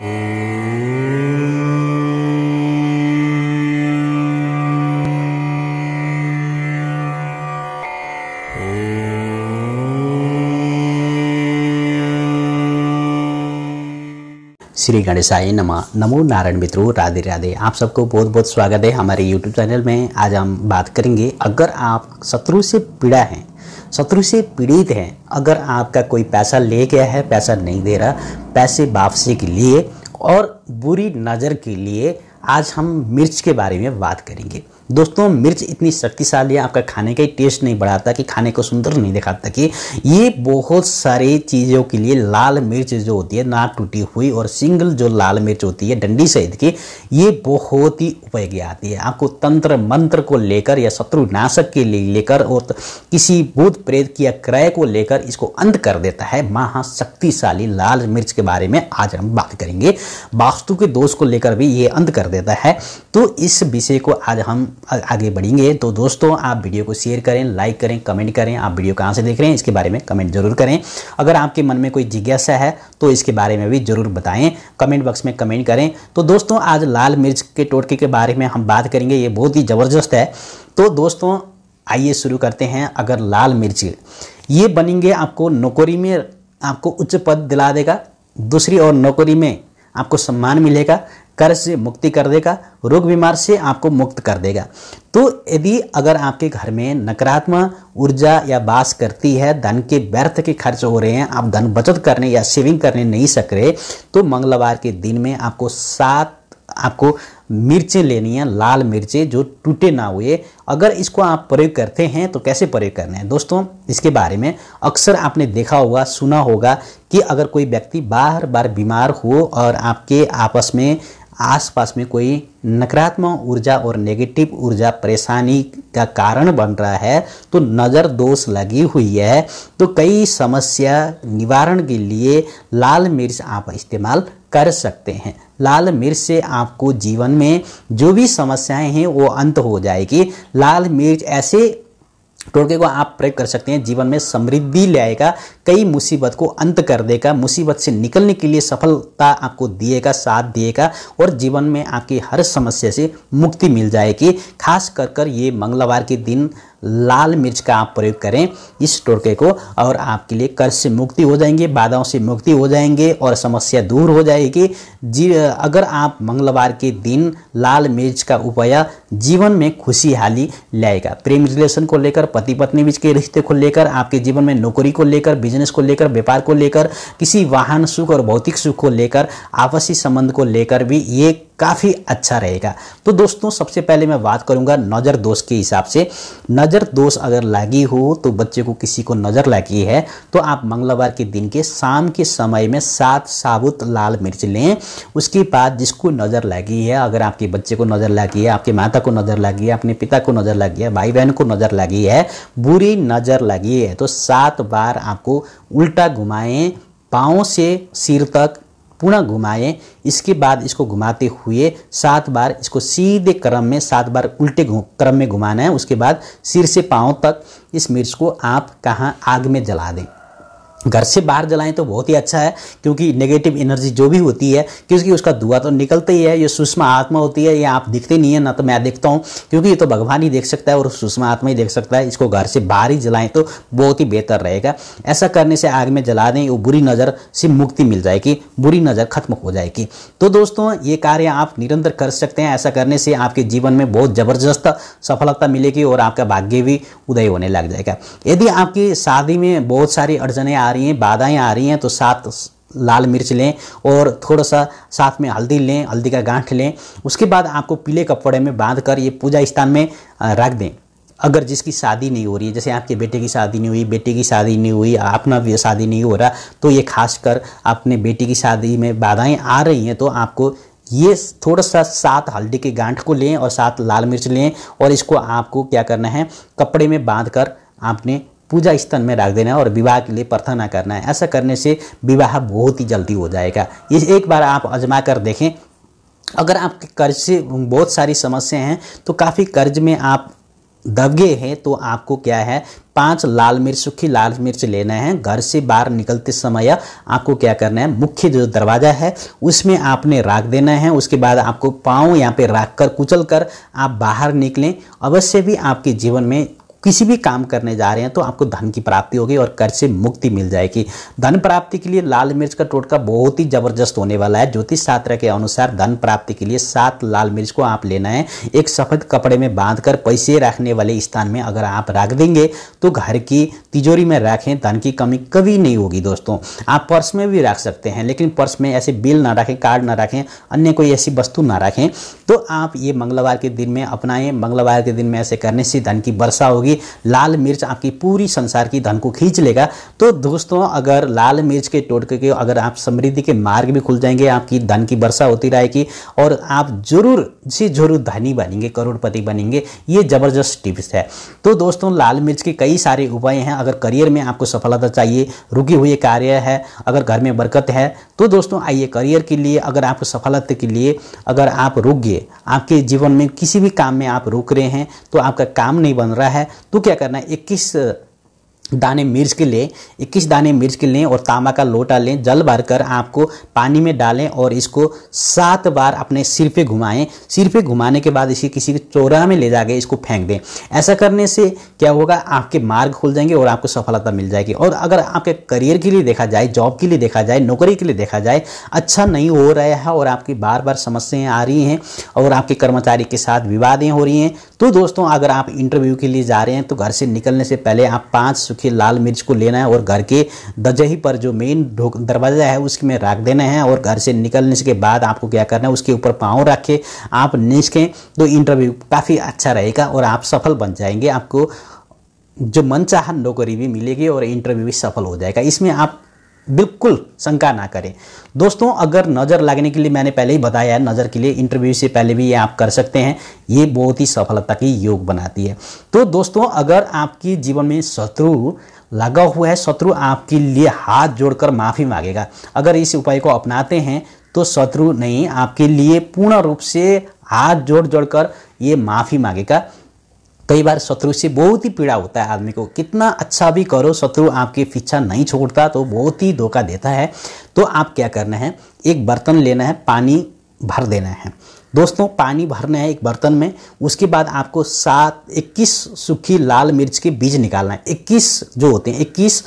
श्री गणेशाय नमः। नमो नारायण मित्रों, राधे राधे। आप सबको बहुत बहुत स्वागत है हमारे यूट्यूब चैनल में। आज हम बात करेंगे, अगर आप शत्रु से पीड़ा हैं शत्रु से पीड़ित हैं। अगर आपका कोई पैसा ले गया है, पैसा नहीं दे रहा, पैसे वापसी के लिए और बुरी नज़र के लिए आज हम मिर्च के बारे में बात करेंगे। दोस्तों, मिर्च इतनी शक्तिशाली है, आपका खाने का ही टेस्ट नहीं बढ़ाता, कि खाने को सुंदर नहीं दिखाता, कि ये बहुत सारी चीज़ों के लिए लाल मिर्च जो होती है ना टूटी हुई और सिंगल जो लाल मिर्च होती है, डंडी सहित की, ये बहुत ही उपयोगी आती है। आपको तंत्र मंत्र को लेकर या शत्रु नाशक के लिए लेकर और किसी भूत प्रेत की या क्रय को लेकर इसको अंत कर देता है महाशक्तिशाली लाल मिर्च के बारे में आज हम बात करेंगे। वास्तु के दोष को लेकर भी ये अंत कर देता है। तो इस विषय को आज हम आगे बढ़ेंगे। तो दोस्तों, आप वीडियो को शेयर करें लाइक करें कमेंट करें। आप वीडियो कहाँ से देख रहे हैं, इसके बारे में कमेंट ज़रूर करें। अगर आपके मन में कोई जिज्ञासा है तो इसके बारे में भी ज़रूर बताएँ। कमेंट बॉक्स में कमेंट करें। तो दोस्तों, आज लाल मिर्च के टोटके के बारे में हम बात करेंगे। ये बहुत ही ज़बरदस्त है। तो दोस्तों, आइए शुरू करते हैं अगर लाल मिर्च। ये बनेंगे आपको नौकरी में, आपको उच्च पद दिला देगा। दूसरी और नौकरी में आपको सम्मान मिलेगा। कर्ज से मुक्ति कर देगा, रोग बीमार से आपको मुक्त कर देगा। तो यदि अगर आपके घर में नकारात्मक ऊर्जा या बास करती है, धन के व्यर्थ के खर्च हो रहे हैं, आप धन बचत करने या सेविंग करने नहीं सक रहे तो मंगलवार के दिन में आपको सात, आपको मिर्चें लेनी है, लाल मिर्चें जो टूटे ना हुए। अगर इसको आप प्रयोग करते हैं तो कैसे प्रयोग करने हैं? दोस्तों, इसके बारे में अक्सर आपने देखा होगा, सुना होगा कि अगर कोई व्यक्ति बार बार बीमार हो और आपके आपस में आसपास में कोई नकारात्मक ऊर्जा और नेगेटिव ऊर्जा परेशानी का कारण बन रहा है तो नज़र दोष लगी हुई है। तो कई समस्या निवारण के लिए लाल मिर्च आप इस्तेमाल कर सकते हैं। लाल मिर्च से आपको जीवन में जो भी समस्याएँ हैं, वो अंत हो जाएगी। लाल मिर्च ऐसे टोटके को आप प्रयोग कर सकते हैं, जीवन में समृद्धि ले आएगा कई मुसीबत को अंत कर देगा, मुसीबत से निकलने के लिए सफलता आपको दिएगा, साथ दिएगा और जीवन में आपकी हर समस्या से मुक्ति मिल जाएगी। खास कर कर ये मंगलवार के दिन लाल मिर्च का आप प्रयोग करें इस टोटके को और आपके लिए कर्ज से मुक्ति हो जाएँगे, बाधाओं से मुक्ति हो जाएँगे और समस्या दूर हो जाएगी। जी, अगर आप मंगलवार के दिन लाल मिर्च का उपाय जीवन में खुशहाली लाएगा। प्रेम रिलेशन को लेकर पति पत्नी बीच के रिश्ते को लेकर, आपके जीवन में नौकरी को लेकर बिज़नेस को लेकर, व्यापार को लेकर, किसी वाहन सुख और भौतिक सुख को लेकर, आपसी संबंध को लेकर भी ये काफ़ी अच्छा रहेगा। तो दोस्तों, सबसे पहले मैं बात करूँगा नज़र दोष के हिसाब से। नज़र दोष अगर लगी हो तो बच्चे को किसी को नज़र लगी है तो आप मंगलवार के दिन के शाम के समय में सात साबुत लाल मिर्च लें। उसके बाद जिसको नज़र लगी है, अगर आपके बच्चे को नज़र लगी है, आपके माता को नज़र लगी है, अपने पिता को नज़र लगी है भाई बहन को नज़र लगी है, बुरी नज़र लगी है तो सात बार आपको उल्टा घुमाएँ, पाँव से सिर तक पुनः घुमाएँ। इसके बाद इसको घुमाते हुए सात बार इसको सीधे क्रम में, सात बार उल्टे क्रम में घुमाना है। उसके बाद सिर से पाँव तक इस मिर्च को आप कहाँ आग में जला दें। घर से बाहर जलाएँ तो बहुत ही अच्छा है, क्योंकि नेगेटिव एनर्जी जो भी होती है, क्योंकि उसका धुआँ तो निकलता ही है, ये सूक्ष्म आत्मा होती है, ये आप दिखते नहीं है, ना तो मैं देखता हूँ, क्योंकि ये तो भगवान ही देख सकता है और सूक्ष्म आत्मा ही देख सकता है, इसको घर से बाहर ही जलाएँ तो बहुत ही बेहतर रहेगा। ऐसा करने से आग में जला दें, वो बुरी नज़र से मुक्ति मिल जाएगी, बुरी नज़र खत्म हो जाएगी। तो दोस्तों, ये कार्य आप निरंतर कर सकते हैं, ऐसा करने से आपके जीवन में बहुत ज़बरदस्त सफलता मिलेगी और आपका भाग्य भी उदय होने लग जाएगा। यदि आपकी शादी में बहुत सारी अड़चने आ रही हैं बाधाएँ आ रही हैं तो सात लाल मिर्च लें और थोड़ा सा साथ में हल्दी लें, हल्दी का गांठ लें। उसके बाद आपको पीले कपड़े में बाँध कर ये पूजा स्थान में रख दें। अगर जिसकी शादी नहीं हो रही है, जैसे आपके बेटे की शादी नहीं हुई, बेटे की शादी नहीं हुई, अपना भी शादी नहीं हो रहा तो ये खास कर अपने बेटी की शादी में बाधाएँ आ रही हैं तो आपको ये थोड़ा सा सात हल्दी के गांठ को लें और सात लाल मिर्च लें और इसको आपको क्या करना है, कपड़े में बाँध कर आपने पूजा स्थल में रख देना है और विवाह के लिए प्रार्थना करना है। ऐसा करने से विवाह बहुत ही जल्दी हो जाएगा। ये एक बार आप आजमा कर देखें। अगर आपके कर्ज से बहुत सारी समस्याएँ हैं तो काफ़ी कर्ज में आप दब हैं तो आपको क्या है, पाँच लाल मिर्च, सूखी लाल मिर्च लेना है। घर से बाहर निकलते समय आपको क्या करना है, मुख्य जो दरवाज़ा है, उसमें आपने राख देना है। उसके बाद आपको पाँव यहाँ पे राख कर कुचल कर आप बाहर निकलें। अवश्य भी आपके जीवन में किसी भी काम करने जा रहे हैं तो आपको धन की प्राप्ति होगी और कर्ज से मुक्ति मिल जाएगी। धन प्राप्ति के लिए लाल मिर्च का टोटका बहुत ही ज़बरदस्त होने वाला है। ज्योतिष शास्त्र के अनुसार धन प्राप्ति के लिए सात लाल मिर्च को आप लेना है। एक सफ़ेद कपड़े में बांधकर पैसे रखने वाले स्थान में अगर आप रख देंगे तो घर की तिजोरी में रखें, धन की कमी कभी नहीं होगी दोस्तों। आप पर्स में भी रख सकते हैं, लेकिन पर्स में ऐसे बिल ना रखें, कार्ड ना रखें, अन्य कोई ऐसी वस्तु ना रखें। तो आप ये मंगलवार के दिन में अपनाएँ मंगलवार के दिन में ऐसे करने से धन की वर्षा होगी। लाल मिर्च आपकी पूरी संसार की धन को खींच लेगा। तो दोस्तों, अगर लाल मिर्च के टोटके के अगर आप समृद्धि के मार्ग भी खुल जाएँगे, आपकी धन की वर्षा होती रहेगी और आप ज़रूर से ज़रूर धनी बनेंगे, करोड़पति बनेंगे, ये ज़बरदस्त टिप्स है। तो दोस्तों, लाल मिर्च के कई सारे उपाय हैं। अगर करियर में आपको सफलता चाहिए, रुकी हुई कार्य है, अगर घर में बरकत है तो दोस्तों आइए करियर के लिए, अगर आपको सफलता के लिए, अगर आप रुक गए, आपके जीवन में किसी भी काम में आप रुक रहे हैं तो आपका काम नहीं बन रहा है तो क्या करना है? इक्कीस दाने मिर्च के लें इक्कीस दाने मिर्च के लें और तांबा का लोटा लें, जल भरकर आपको पानी में डालें और इसको सात बार अपने सिर पे घुमाएँ। सिर पे घुमाने के बाद इसे किसी के चौराहा में ले जाके इसको फेंक दें। ऐसा करने से क्या होगा? आपके मार्ग खुल जाएँगे और आपको सफलता मिल जाएगी। और अगर आपके करियर के लिए देखा जाए, जॉब के लिए देखा जाए, नौकरी के लिए देखा जाए अच्छा नहीं हो रहा है और आपकी बार बार समस्याएँ आ रही हैं और आपके कर्मचारी के साथ विवादें हो रही हैं तो दोस्तों, अगर आप इंटरव्यू के लिए जा रहे हैं तो घर से निकलने से पहले आप पाँच सूखी लाल मिर्च को लेना है और घर के दजही पर जो मेन दरवाज़ा है उसमें रख देना है और घर से निकलने के बाद आपको क्या करना है, उसके ऊपर पाँव रखें, आप निचकें तो इंटरव्यू काफ़ी अच्छा रहेगा और आप सफल बन जाएँगे, आपको जो मन चाह नौकरी भी मिलेगी और इंटरव्यू भी सफल हो जाएगा। इसमें आप बिल्कुल शंका ना करें। दोस्तों, अगर नज़र लगने के लिए मैंने पहले ही बताया है, नज़र के लिए इंटरव्यू से पहले भी ये आप कर सकते हैं। ये बहुत ही सफलता की योग बनाती है। तो दोस्तों, अगर आपकी जीवन में शत्रु लगा हुआ है, शत्रु आपके लिए हाथ जोड़कर माफ़ी मांगेगा। अगर इस उपाय को अपनाते हैं तो शत्रु नहीं, आपके लिए पूर्ण रूप से हाथ जोड़ जोड़कर ये माफ़ी मांगेगा। कई बार शत्रु से बहुत ही पीड़ा होता है आदमी को। कितना अच्छा भी करो, शत्रु आपके पीछा नहीं छोड़ता तो बहुत ही धोखा देता है। तो आप क्या करना है, एक बर्तन लेना है, पानी भर देना है। दोस्तों, पानी भरना है एक बर्तन में, उसके बाद आपको सात, इक्कीस सूखी लाल मिर्च के बीज निकालना है। इक्कीस जो होते हैं, इक्कीस,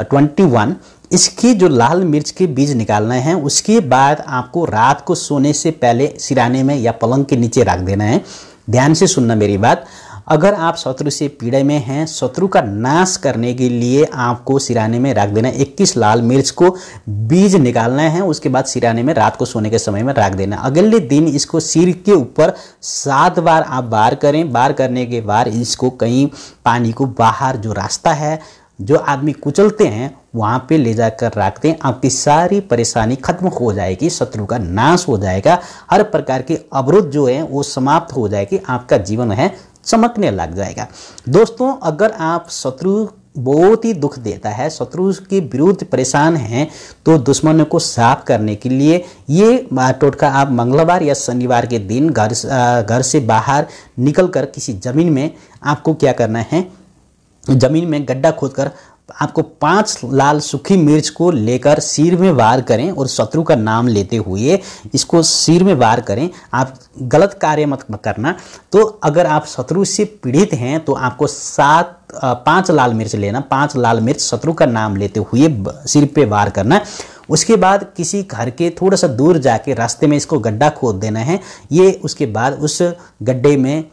ट्वेंटी वन, इसकी जो लाल मिर्च के बीज निकालना है, उसके बाद आपको रात को सोने से पहले सिराने में या पलंग के नीचे रख देना है। ध्यान से सुनना मेरी बात। अगर आप शत्रु से पीड़े में हैं, शत्रु का नाश करने के लिए आपको सिराने में रख देना इक्कीस लाल मिर्च को बीज निकालना है, उसके बाद सिराने में रात को सोने के समय में रख देना अगले दिन इसको सिर के ऊपर सात बार आप बार करें। बार करने के बाद इसको कहीं पानी को बाहर जो रास्ता है, जो आदमी कुचलते हैं, वहाँ पे ले जाकर रखते हैं। आपकी सारी परेशानी खत्म हो जाएगी, शत्रु का नाश हो जाएगा। हर प्रकार के अवरोध जो है, वो समाप्त हो जाएगी। आपका जीवन है चमकने लग जाएगा। दोस्तों, अगर आप शत्रु बहुत ही दुख देता है, शत्रु के विरुद्ध परेशान हैं तो दुश्मन को साफ़ करने के लिए ये टोटका आप मंगलवार या शनिवार के दिन घर घर से बाहर निकलकर किसी ज़मीन में आपको क्या करना है? ज़मीन में गड्ढा खोदकर आपको पाँच लाल सूखी मिर्च को लेकर सिर में वार करें और शत्रु का नाम लेते हुए इसको सिर में वार करें। आप गलत कार्य मत करना। तो अगर आप शत्रु से पीड़ित हैं तो आपको सात पाँच लाल मिर्च लेना। पाँच लाल मिर्च शत्रु का नाम लेते हुए सिर पे वार करना। उसके बाद किसी घर के थोड़ा सा दूर जाके रास्ते में इसको गड्ढा खोद देना है। ये उसके बाद उस गड्ढे में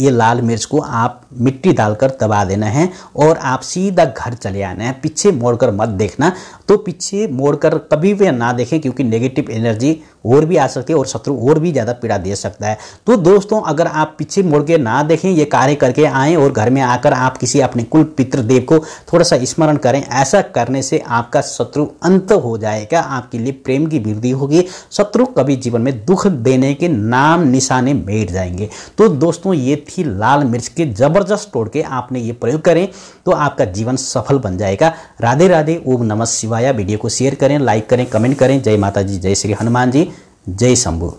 ये लाल मिर्च को आप मिट्टी डालकर दबा देना है और आप सीधा घर चले आना है। पीछे मोड़कर मत देखना। तो पीछे मोड़कर कभी भी ना देखें क्योंकि नेगेटिव एनर्जी और भी आ सकती है और शत्रु और भी ज़्यादा पीड़ा दे सकता है। तो दोस्तों, अगर आप पीछे मुड़ के ना देखें, ये कार्य करके आएँ और घर में आकर आप किसी अपने कुल पितृदेव को थोड़ा सा स्मरण करें, ऐसा करने से आपका शत्रु अंत हो जाएगा। आपके लिए प्रेम की वृद्धि होगी? शत्रु कभी जीवन में दुख देने के नाम निशाने बैठ जाएँगे। तो दोस्तों, ये थी लाल मिर्च के ज़बरदस्त तोड़ के आपने ये प्रयोग करें तो आपका जीवन सफल बन जाएगा। राधे राधे, ओम नमः शिवाया। वीडियो को शेयर करें, लाइक करें, कमेंट करें। जय माता जी जय श्री हनुमान जी। जय शंभू।